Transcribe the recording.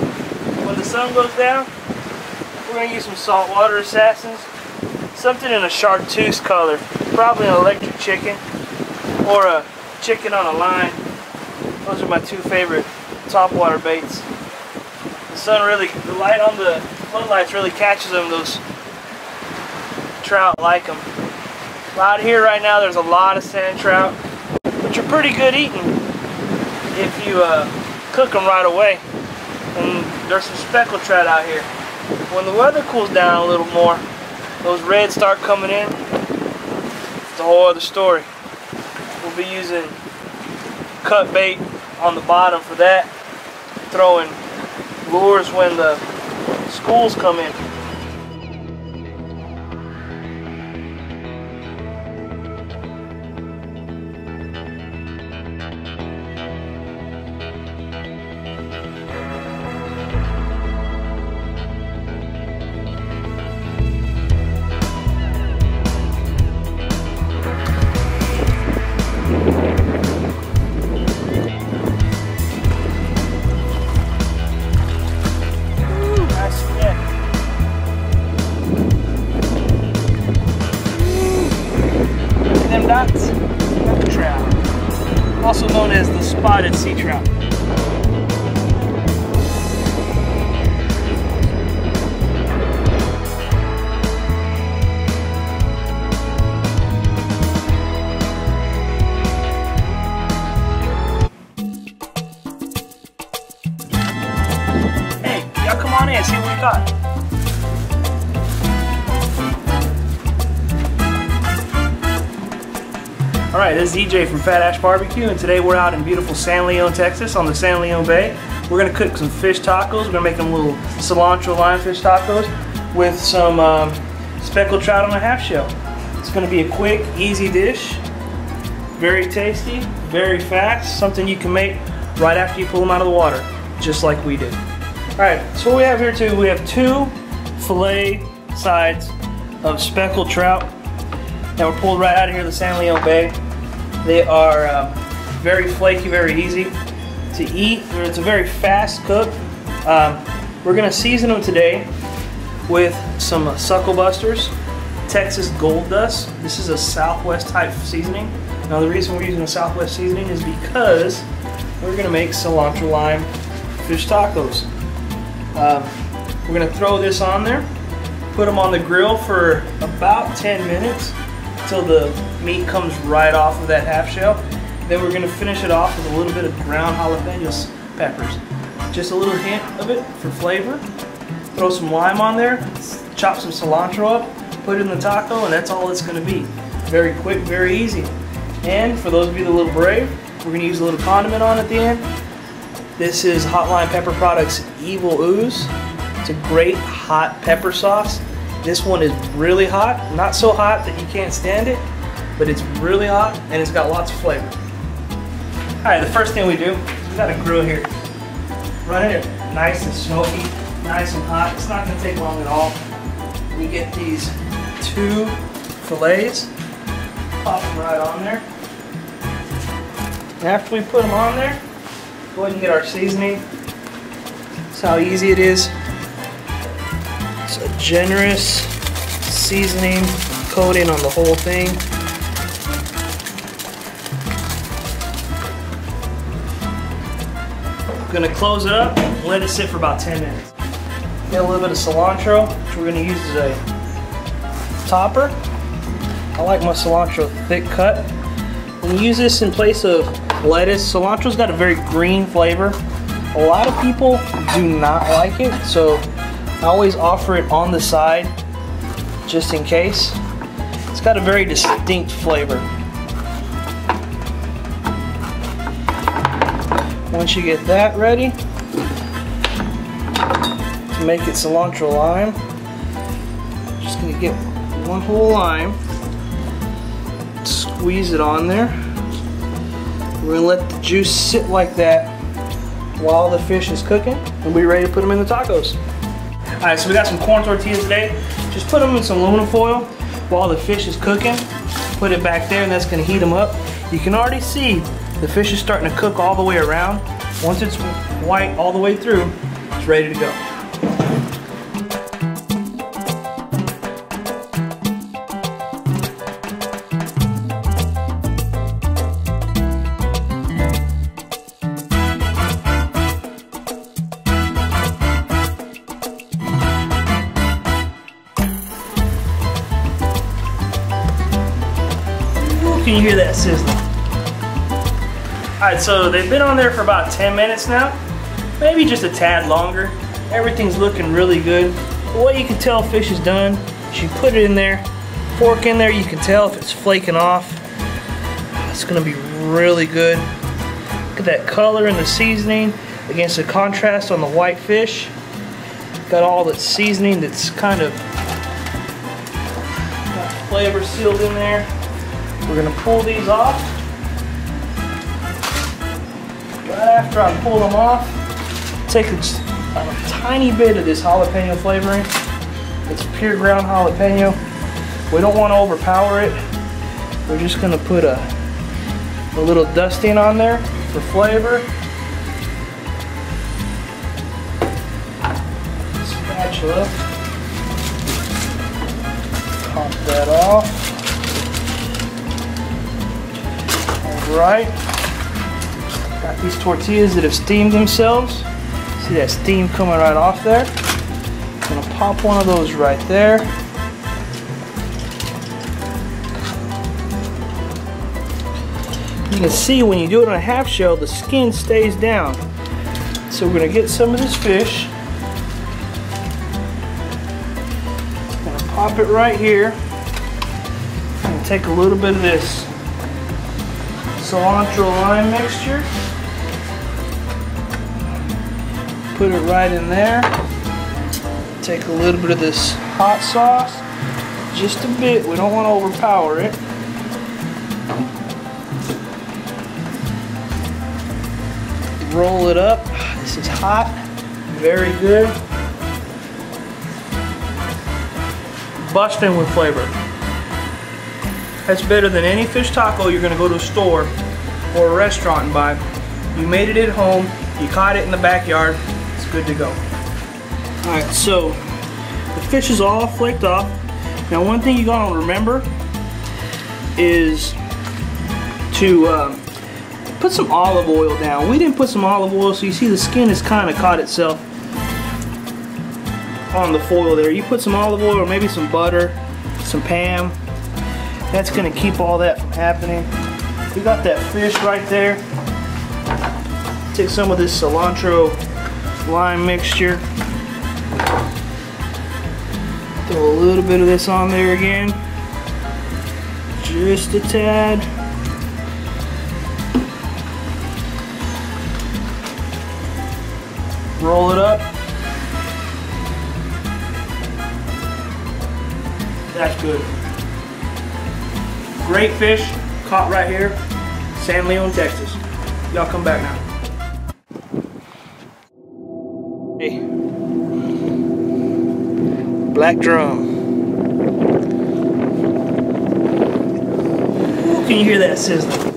now. When the sun goes down, we're gonna use some saltwater assassins. Something in a chartreuse color. Probably an electric chicken or a chicken on a line. Those are my two favorite topwater baits. The sun really, the light on the floodlights really catches them. Those trout like them. Out here right now, there's a lot of sand trout, which are pretty good eating if you uh, cook them right away. There's some speckled trout out here. When the weather cools down a little more, those reds start coming in. It's a whole other story. We'll be using cut bait on the bottom for that. Throwing lures when the schools come in. Also known as the spotted sea trout. Hey, y'all come on in, see what we got. All right, this is EJ from Fat Ash Barbecue, and today we're out in beautiful San Leon, Texas, on the San Leon Bay. We're gonna cook some fish tacos. We're gonna make them little cilantro lime fish tacos with some um, speckled trout on a half shell. It's gonna be a quick, easy dish, very tasty, very fast, something you can make right after you pull them out of the water, just like we did. All right, so what we have here too, we have two filet sides of speckled trout that were pulled right out of here, the San Leon Bay. They are um, very flaky, very easy to eat. It's a very fast cook. Um, we're gonna season them today with some uh, Suckle Busters, Texas Gold Dust. This is a Southwest type seasoning. Now the reason we're using a Southwest seasoning is because we're gonna make cilantro lime fish tacos. Um, we're gonna throw this on there, put them on the grill for about 10 minutes until the meat comes right off of that half shell. Then we're gonna finish it off with a little bit of ground jalapenos peppers. Just a little hint of it for flavor. Throw some lime on there, chop some cilantro up, put it in the taco, and that's all it's gonna be. Very quick, very easy. And for those of you that are a little brave, we're gonna use a little condiment on at the end. This is Hotline Pepper Products Evil Ooze. It's a great hot pepper sauce. This one is really hot, not so hot that you can't stand it, but it's really hot and it's got lots of flavor. All right, the first thing we do, we got a grill here. Running it nice and smoky, nice and hot. It's not gonna take long at all. We get these two fillets, pop them right on there. And after we put them on there, go ahead and get our seasoning. That's how easy it is. A generous seasoning coating on the whole thing. I'm gonna close it up let it sit for about 10 minutes. Get a little bit of cilantro, which we're gonna use as a topper. I like my cilantro thick cut. We use this in place of lettuce. Cilantro's got a very green flavor. A lot of people do not like it, so I always offer it on the side just in case. It's got a very distinct flavor. Once you get that ready, to make it cilantro lime, just gonna get one whole lime, squeeze it on there. We're gonna let the juice sit like that while the fish is cooking and we're ready to put them in the tacos. All right, so we got some corn tortillas today. Just put them in some aluminum foil while the fish is cooking. Put it back there and that's gonna heat them up. You can already see the fish is starting to cook all the way around. Once it's white all the way through, it's ready to go. You hear that sizzling? Alright, so they've been on there for about 10 minutes now. Maybe just a tad longer. Everything's looking really good. But what you can tell fish is done is you put it in there, fork in there, you can tell if it's flaking off. It's gonna be really good. Look at that color and the seasoning against the contrast on the white fish. Got all that seasoning that's kind of flavor sealed in there. We're gonna pull these off. Right after I pull them off, take a, a tiny bit of this jalapeno flavoring. It's pure ground jalapeno. We don't want to overpower it. We're just gonna put a, a little dusting on there for flavor. Spatula. Pop that off. Right. Got these tortillas that have steamed themselves. See that steam coming right off there? Gonna pop one of those right there. You can see when you do it on a half shell, the skin stays down. So we're gonna get some of this fish. Gonna pop it right here. And take a little bit of this cilantro lime mixture. Put it right in there. Take a little bit of this hot sauce, just a bit. We don't want to overpower it. Roll it up. This is hot, very good. Busting with flavor. That's better than any fish taco you're gonna go to a store or a restaurant and buy. You made it at home, you caught it in the backyard, it's good to go. Alright, so the fish is all flaked off. Now one thing you gotta remember is to um, put some olive oil down. We didn't put some olive oil, so you see the skin has kind of caught itself on the foil there. You put some olive oil or maybe some butter, some Pam, that's gonna keep all that from happening. We got that fish right there. Take some of this cilantro lime mixture. Throw a little bit of this on there again. Just a tad. Roll it up. That's good. Great fish, caught right here, San Leon, Texas. Y'all come back now. Hey. Black drum. Ooh, can you hear that sizzling?